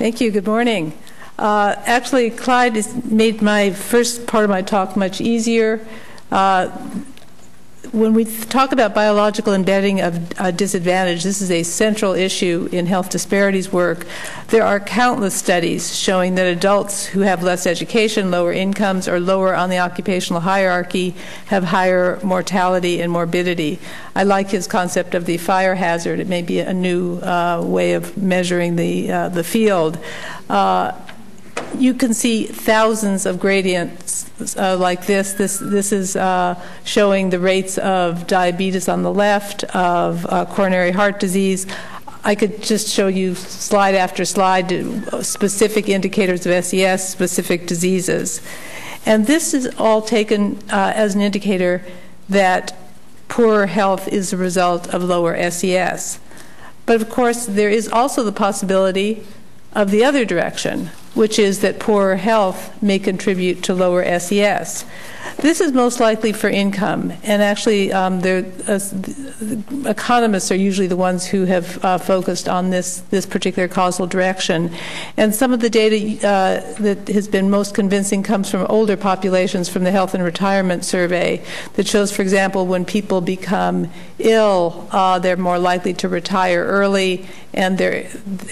Thank you. Good morning. Uh, actually, Clyde made my first part of my talk much easier. Uh, when we talk about biological embedding of uh, disadvantage, this is a central issue in health disparities work. There are countless studies showing that adults who have less education, lower incomes, or lower on the occupational hierarchy have higher mortality and morbidity. I like his concept of the fire hazard. It may be a new uh, way of measuring the, uh, the field. You can see thousands of gradients uh, like this. This, this is uh, showing the rates of diabetes on the left, of uh, coronary heart disease. I could just show you slide after slide specific indicators of SES, specific diseases. And this is all taken uh, as an indicator that poorer health is a result of lower SES. But of course, there is also the possibility of the other direction, which is that poorer health may contribute to lower SES. This is most likely for income, and actually, um, uh, economists are usually the ones who have uh, focused on this this particular causal direction. And some of the data uh, that has been most convincing comes from older populations, from the Health and Retirement Survey, that shows, for example, when people become ill, uh, they're more likely to retire early, and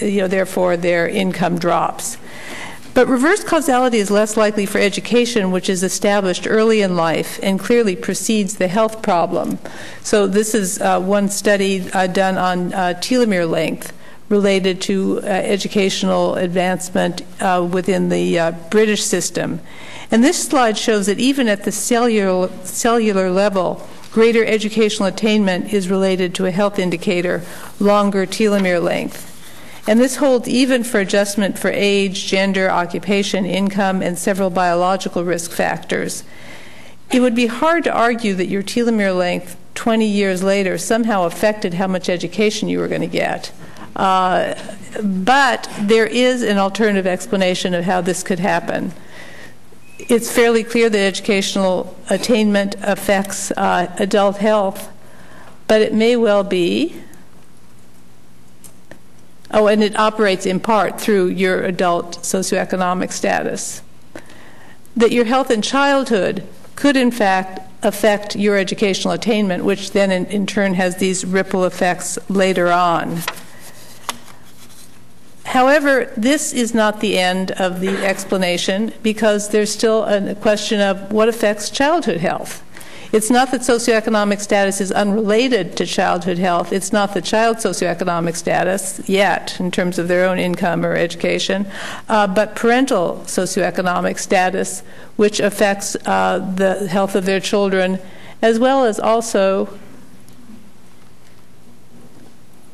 you know, therefore their income drops. But reverse causality is less likely for education, which is established early in life and clearly precedes the health problem. So, this is uh, one study uh, done on uh, telomere length related to uh, educational advancement uh, within the uh, British system. And this slide shows that even at the cellular, cellular level, greater educational attainment is related to a health indicator, longer telomere length. And this holds even for adjustment for age, gender, occupation, income, and several biological risk factors. It would be hard to argue that your telomere length 20 years later somehow affected how much education you were going to get. Uh, but there is an alternative explanation of how this could happen. It's fairly clear that educational attainment affects uh, adult health, but it may well be Oh, and it operates in part through your adult socioeconomic status. That your health in childhood could, in fact, affect your educational attainment, which then in, in turn has these ripple effects later on. However, this is not the end of the explanation because there's still a question of what affects childhood health. It's not that socioeconomic status is unrelated to childhood health. It's not the child's socioeconomic status yet, in terms of their own income or education, uh, but parental socioeconomic status, which affects uh, the health of their children, as well as also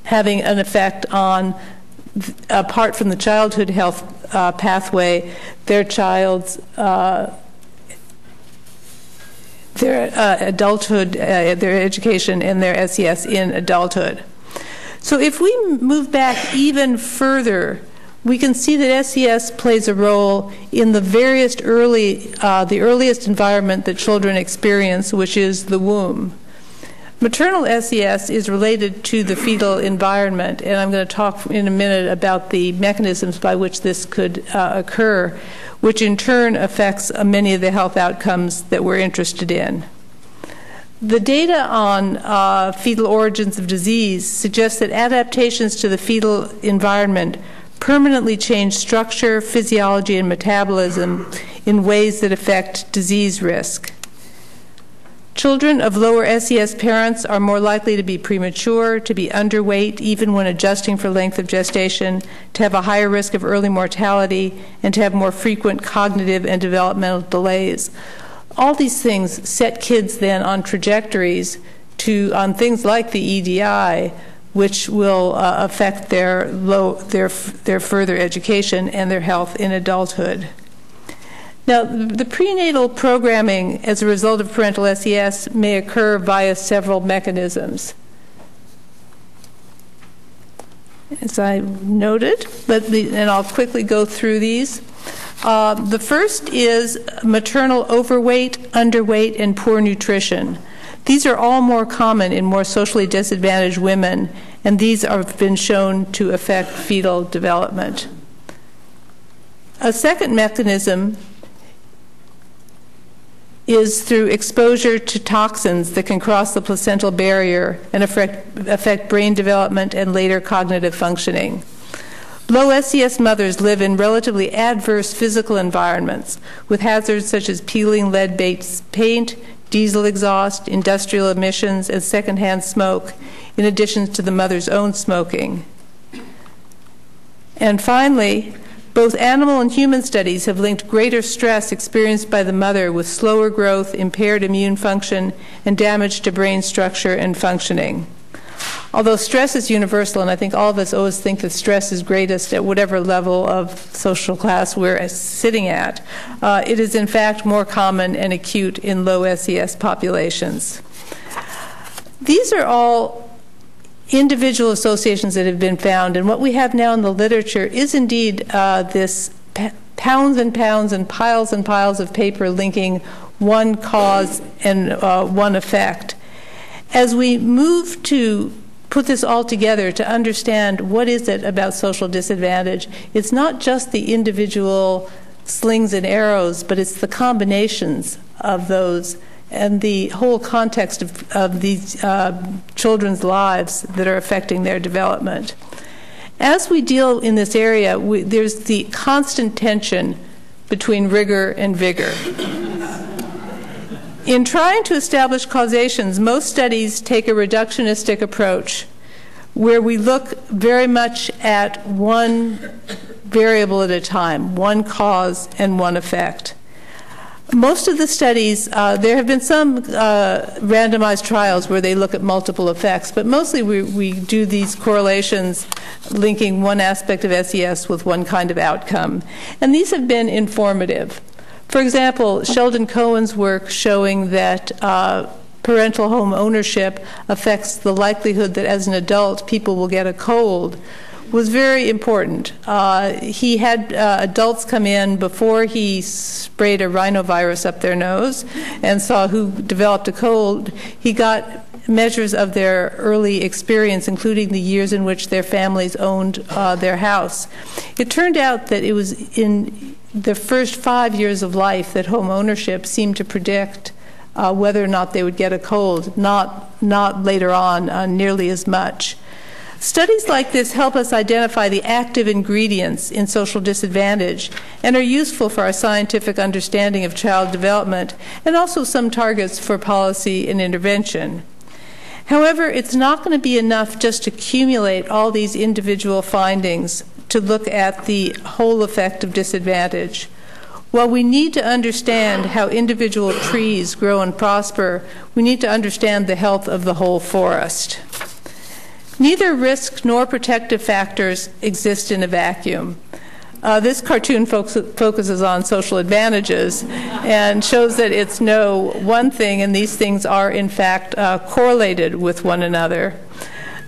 having an effect on, apart from the childhood health uh, pathway, their child's uh, their uh, adulthood, uh, their education, and their SES in adulthood. So if we move back even further, we can see that SES plays a role in the various early, uh, the earliest environment that children experience, which is the womb. Maternal SES is related to the fetal environment, and I'm going to talk in a minute about the mechanisms by which this could uh, occur which in turn affects uh, many of the health outcomes that we're interested in. The data on uh, fetal origins of disease suggests that adaptations to the fetal environment permanently change structure, physiology, and metabolism in ways that affect disease risk. Children of lower SES parents are more likely to be premature, to be underweight, even when adjusting for length of gestation, to have a higher risk of early mortality, and to have more frequent cognitive and developmental delays. All these things set kids then on trajectories to on things like the EDI, which will uh, affect their low their their further education and their health in adulthood. Now, the prenatal programming as a result of parental SES may occur via several mechanisms. As I noted, but and I'll quickly go through these. Uh, the first is maternal overweight, underweight, and poor nutrition. These are all more common in more socially disadvantaged women, and these have been shown to affect fetal development. A second mechanism is through exposure to toxins that can cross the placental barrier and affect, affect brain development and later cognitive functioning. Low SES mothers live in relatively adverse physical environments with hazards such as peeling lead based paint, diesel exhaust, industrial emissions, and secondhand smoke, in addition to the mother's own smoking. And finally, both animal and human studies have linked greater stress experienced by the mother with slower growth, impaired immune function, and damage to brain structure and functioning. Although stress is universal, and I think all of us always think that stress is greatest at whatever level of social class we're sitting at, uh, it is in fact more common and acute in low SES populations. These are all individual associations that have been found. And what we have now in the literature is indeed uh, this pounds and pounds and piles and piles of paper linking one cause and uh, one effect. As we move to put this all together to understand what is it about social disadvantage, it's not just the individual slings and arrows, but it's the combinations of those and the whole context of, of these uh, children's lives that are affecting their development. As we deal in this area, we, there's the constant tension between rigor and vigor. In trying to establish causations, most studies take a reductionistic approach where we look very much at one variable at a time, one cause and one effect most of the studies, uh, there have been some uh, randomized trials where they look at multiple effects, but mostly we, we do these correlations linking one aspect of SES with one kind of outcome. And these have been informative. For example, Sheldon Cohen's work showing that uh, parental home ownership affects the likelihood that as an adult people will get a cold was very important. Uh, he had uh, adults come in before he sprayed a rhinovirus up their nose and saw who developed a cold. He got measures of their early experience, including the years in which their families owned uh, their house. It turned out that it was in the first five years of life that home ownership seemed to predict uh, whether or not they would get a cold, not, not later on uh, nearly as much. Studies like this help us identify the active ingredients in social disadvantage and are useful for our scientific understanding of child development and also some targets for policy and intervention. However, it's not going to be enough just to accumulate all these individual findings to look at the whole effect of disadvantage. While we need to understand how individual trees grow and prosper, we need to understand the health of the whole forest. Neither risk nor protective factors exist in a vacuum. Uh, this cartoon focuses on social advantages and shows that it's no one thing, and these things are, in fact, uh, correlated with one another.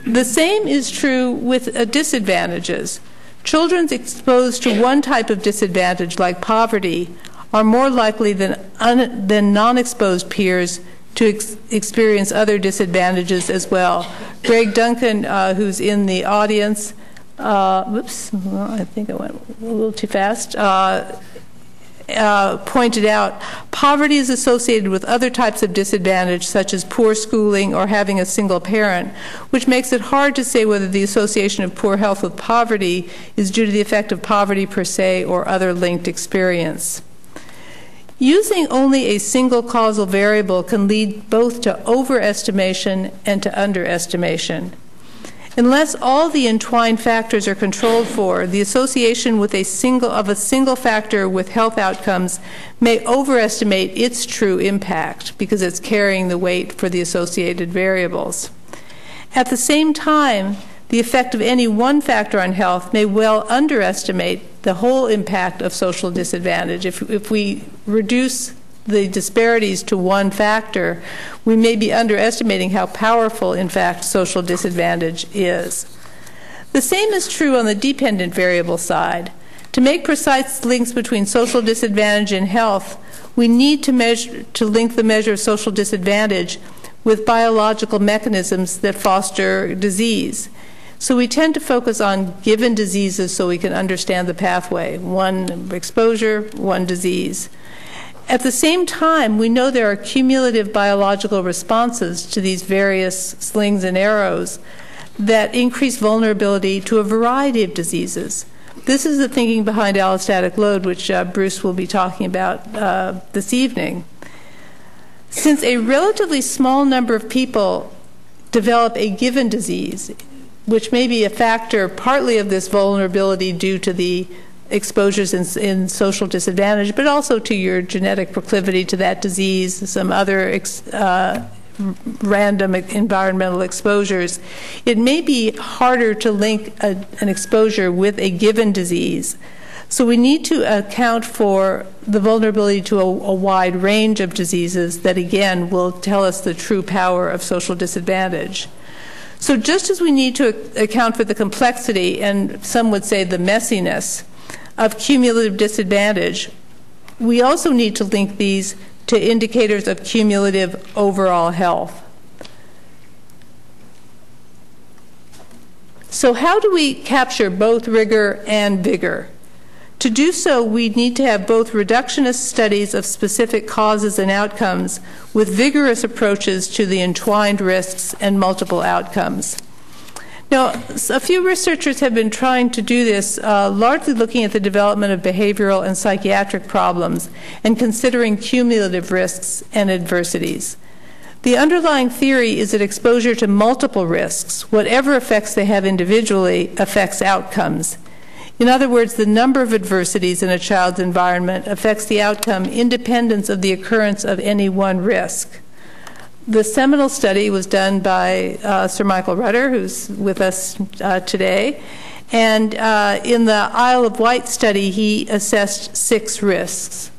The same is true with uh, disadvantages. Children exposed to one type of disadvantage, like poverty, are more likely than, than non exposed peers to ex experience other disadvantages as well. Greg Duncan, uh, who's in the audience, uh, whoops, well, I think I went a little too fast. Uh, uh, pointed out, poverty is associated with other types of disadvantage, such as poor schooling or having a single parent, which makes it hard to say whether the association of poor health with poverty is due to the effect of poverty per se or other linked experience. Using only a single causal variable can lead both to overestimation and to underestimation. Unless all the entwined factors are controlled for, the association with a single, of a single factor with health outcomes may overestimate its true impact because it's carrying the weight for the associated variables. At the same time, the effect of any one factor on health may well underestimate the whole impact of social disadvantage. If, if we reduce the disparities to one factor, we may be underestimating how powerful, in fact, social disadvantage is. The same is true on the dependent variable side. To make precise links between social disadvantage and health, we need to, measure, to link the measure of social disadvantage with biological mechanisms that foster disease. So we tend to focus on given diseases so we can understand the pathway one exposure, one disease. At the same time, we know there are cumulative biological responses to these various slings and arrows that increase vulnerability to a variety of diseases. This is the thinking behind allostatic load, which uh, Bruce will be talking about uh, this evening. Since a relatively small number of people develop a given disease, which may be a factor partly of this vulnerability due to the exposures in, in, social disadvantage, but also to your genetic proclivity to that disease, some other ex, uh, random environmental exposures, it may be harder to link a, an exposure with a given disease. So we need to account for the vulnerability to a, a, wide range of diseases that, again, will tell us the true power of social disadvantage. So just as we need to account for the complexity, and some would say the messiness, of cumulative disadvantage, we also need to link these to indicators of cumulative overall health. So, how do we capture both rigor and vigor? To do so, we need to have both reductionist studies of specific causes and outcomes with vigorous approaches to the entwined risks and multiple outcomes. Now, a few researchers have been trying to do this, uh, largely looking at the development of behavioral and psychiatric problems and considering cumulative risks and adversities. The underlying theory is that exposure to multiple risks, whatever effects they have individually, affects outcomes. In other words, the number of adversities in a child's environment affects the outcome independent of the occurrence of any one risk the seminal study was done by uh, Sir Michael Rutter, who's with us uh, today. And uh, in the Isle of Wight study, he assessed six risks.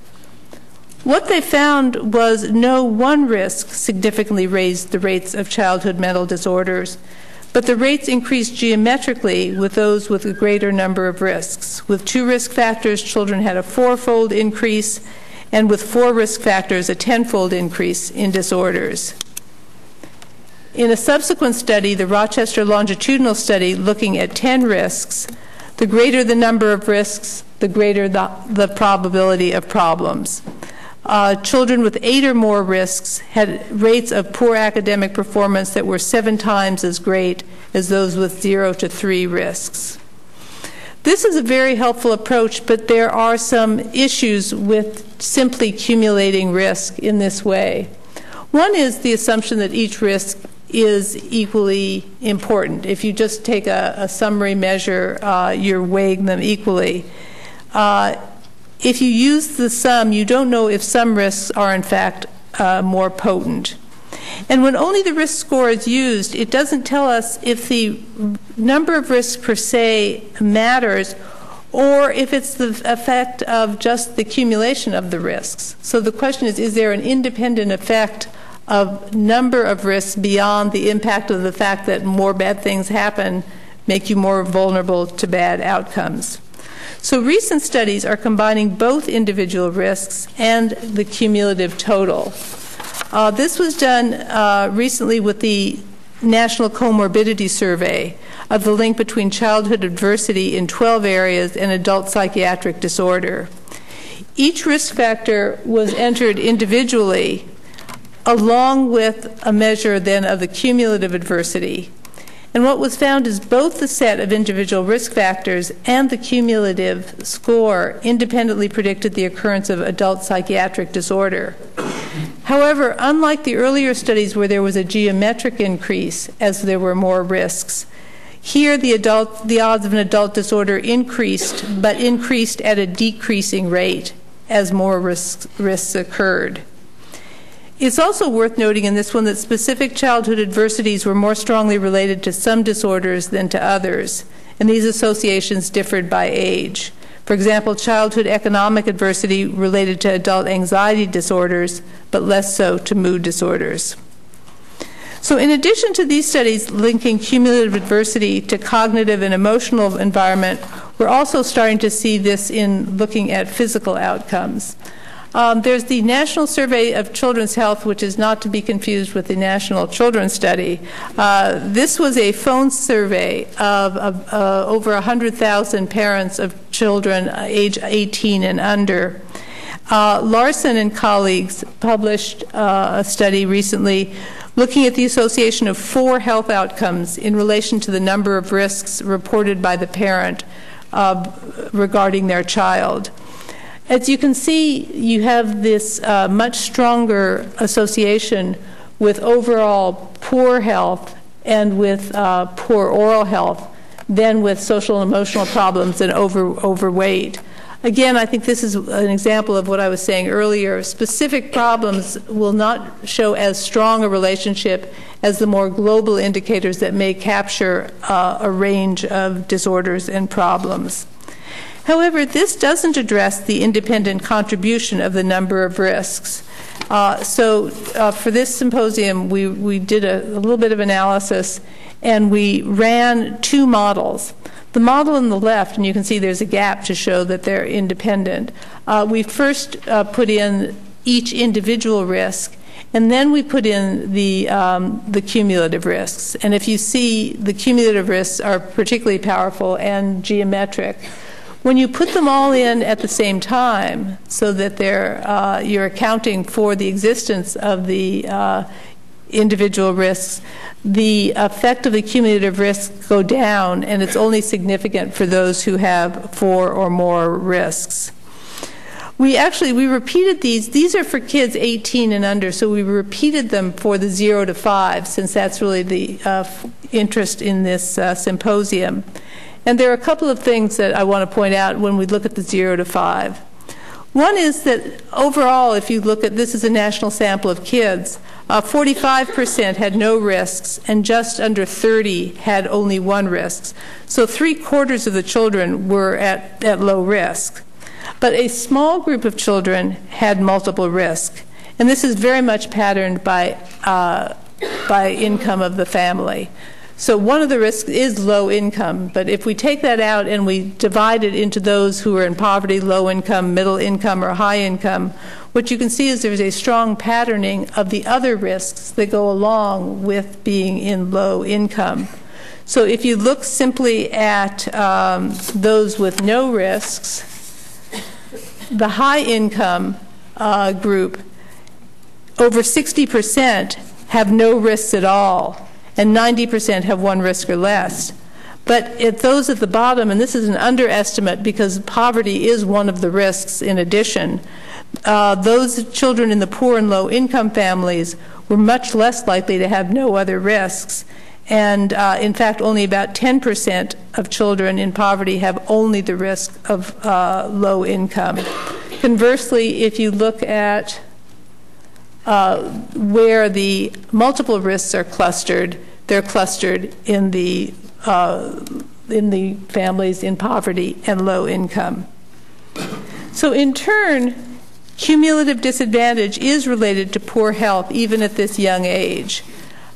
What they found was no one risk significantly raised the rates of childhood mental disorders, but the rates increased geometrically with those with a greater number of risks. With two risk factors, children had a fourfold increase, and with four risk factors, a tenfold increase in disorders. In a subsequent study, the Rochester longitudinal study, looking at 10 risks, the greater the number of risks, the greater the, the probability of problems. Uh, children with eight or more risks had rates of poor academic performance that were seven times as great as those with zero to three risks. This is a very helpful approach, but there are some issues with simply accumulating risk in this way. One is the assumption that each risk is equally important. If you just take a, a summary measure, uh, you're weighing them equally. Uh, if you use the sum, you don't know if some risks are in fact uh, more potent. And when only the risk score is used, it doesn't tell us if the number of risks per se matters or if it's the effect of just the accumulation of the risks. So the question is is there an independent effect of number of risks beyond the impact of the fact that more bad things happen make you more vulnerable to bad outcomes? So recent studies are combining both individual risks and the cumulative total. Uh, this was done uh, recently with the National Comorbidity Survey of the link between childhood adversity in 12 areas and adult psychiatric disorder. Each risk factor was entered individually along with a measure then of the cumulative adversity and what was found is both the set of individual risk factors and the cumulative score independently predicted the occurrence of adult psychiatric disorder. However, unlike the earlier studies where there was a geometric increase as there were more risks, here the, adult, the odds of an adult disorder increased, but increased at a decreasing rate as more risks, risks occurred. It's also worth noting in this one that specific childhood adversities were more strongly related to some disorders than to others, and these associations differed by age. For example, childhood economic adversity related to adult anxiety disorders, but less so to mood disorders. So, in addition to these studies linking cumulative adversity to cognitive and emotional environment, we're also starting to see this in looking at physical outcomes. Um, there's the National Survey of Children's Health, which is not to be confused with the National Children's Study. Uh, this was a phone survey of, of uh, over 100,000 parents of children uh, age 18 and under. Uh, Larson and colleagues published uh, a study recently looking at the association of four health outcomes in relation to the number of risks reported by the parent uh, regarding their child. As you can see, you have this uh, much stronger association with overall poor health and with uh, poor oral health than with social and emotional problems and over, overweight. Again, I think this is an example of what I was saying earlier. Specific problems will not show as strong a relationship as the more global indicators that may capture uh, a range of disorders and problems. However, this doesn't address the independent contribution of the number of risks. Uh, so uh, for this symposium, we, we did a, a little bit of analysis and we ran two models. The model on the left, and you can see there's a gap to show that they're independent. Uh, we first uh, put in each individual risk, and then we put in the, um, the cumulative risks. And if you see, the cumulative risks are particularly powerful and geometric. When you put them all in at the same time, so that uh, you're accounting for the existence of the uh, individual risks, the effect of the cumulative risks go down, and it's only significant for those who have four or more risks. We actually we repeated these. These are for kids 18 and under, so we repeated them for the zero to five, since that's really the uh, interest in this uh, symposium. And there are a couple of things that I want to point out when we look at the zero to five. One is that overall, if you look at this is a national sample of kids, uh, 45% had no risks, and just under 30 had only one risk. So three quarters of the children were at, at low risk. But a small group of children had multiple risk. And this is very much patterned by, uh, by income of the family. So one of the risks is low income, but if we take that out and we divide it into those who are in poverty, low income, middle income, or high income, what you can see is there's a strong patterning of the other risks that go along with being in low income. So if you look simply at um, those with no risks, the high income uh, group, over 60% have no risks at all and 90% have one risk or less. But at those at the bottom, and this is an underestimate because poverty is one of the risks in addition, uh, those children in the poor and low income families were much less likely to have no other risks. And uh, in fact, only about 10% of children in poverty have only the risk of uh, low income. Conversely, if you look at uh, where the multiple risks are clustered, they're clustered in the, uh, in the families in poverty and low income. So, in turn, cumulative disadvantage is related to poor health even at this young age.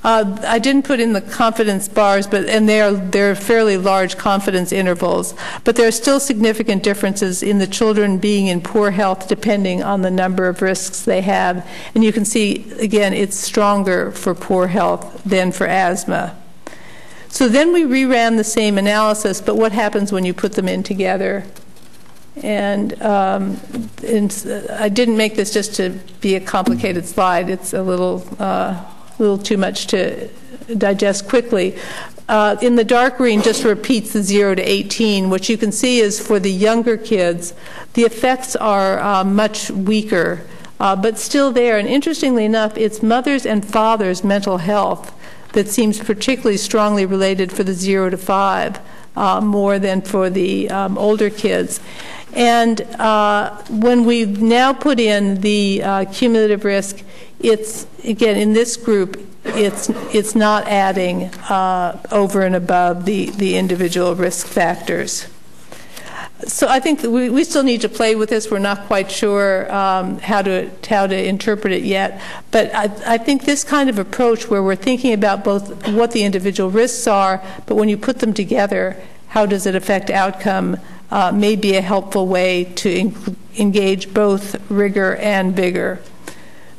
Uh, I didn't put in the confidence bars, but and they are they're fairly large confidence intervals. But there are still significant differences in the children being in poor health depending on the number of risks they have. And you can see again, it's stronger for poor health than for asthma. So then we reran the same analysis, but what happens when you put them in together? And, um, and I didn't make this just to be a complicated slide. It's a little. Uh, a little too much to digest quickly. Uh, in the dark green, just repeats the 0 to 18. What you can see is for the younger kids, the effects are uh, much weaker, uh, but still there. And interestingly enough, it's mothers and fathers' mental health that seems particularly strongly related for the 0 to 5 uh, more than for the um, older kids. And uh, when we now put in the uh, cumulative risk, it's again in this group, it's it's not adding uh, over and above the the individual risk factors. So I think we, we still need to play with this. We're not quite sure um, how to how to interpret it yet. But I, I think this kind of approach, where we're thinking about both what the individual risks are, but when you put them together, how does it affect outcome? uh, may be a helpful way to engage both rigor and vigor.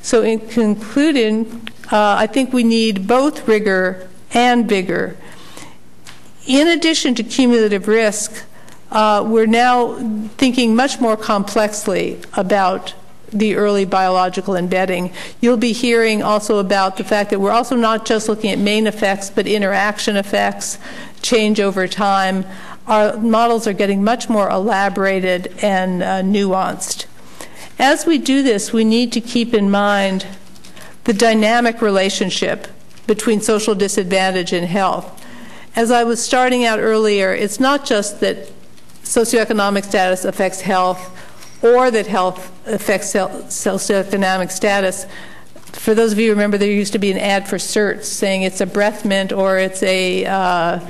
So, in concluding, uh, I think we need both rigor and vigor. In addition to cumulative risk, uh, we're now thinking much more complexly about the early biological embedding. You'll be hearing also about the fact that we're also not just looking at main effects, but interaction effects, change over time. Our models are getting much more elaborated and uh, nuanced. As we do this, we need to keep in mind the dynamic relationship between social disadvantage and health. As I was starting out earlier, it's not just that socioeconomic status affects health or that health affects socioeconomic status. For those of you who remember, there used to be an ad for Certs saying it's a breath mint or it's a uh,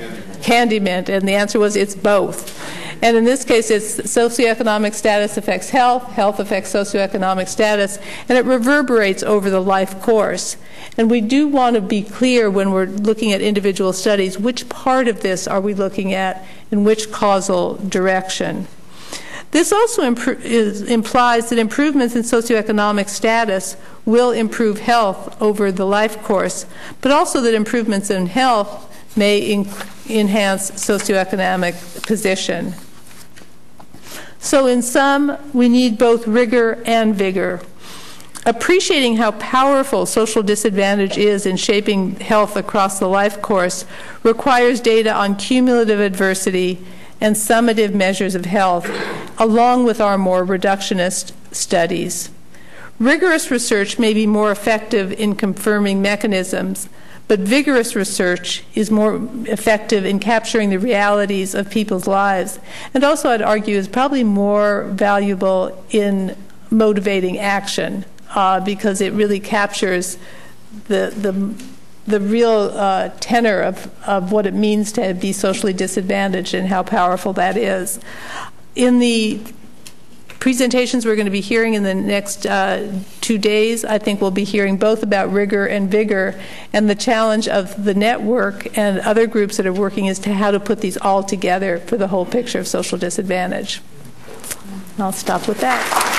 candy mint, and the answer was it's both. And in this case, it's socioeconomic status affects health, health affects socioeconomic status, and it reverberates over the life course. And we do want to be clear when we're looking at individual studies which part of this are we looking at in which causal direction. This also is, implies that improvements in socioeconomic status will improve health over the life course, but also that improvements in health may enhance socioeconomic position. So, in sum, we need both rigor and vigor. Appreciating how powerful social disadvantage is in shaping health across the life course requires data on cumulative adversity and summative measures of health, along with our more reductionist studies. Rigorous research may be more effective in confirming mechanisms, but vigorous research is more effective in capturing the realities of people's lives. And also, I'd argue, is probably more valuable in motivating action uh, because it really captures the, the, the real uh, tenor of, of what it means to be socially disadvantaged and how powerful that is. In the presentations we're going to be hearing in the next uh, two days, I think we'll be hearing both about rigor and vigor. And the challenge of the network and other groups that are working as to how to put these all together for the whole picture of social disadvantage. I'll stop with that.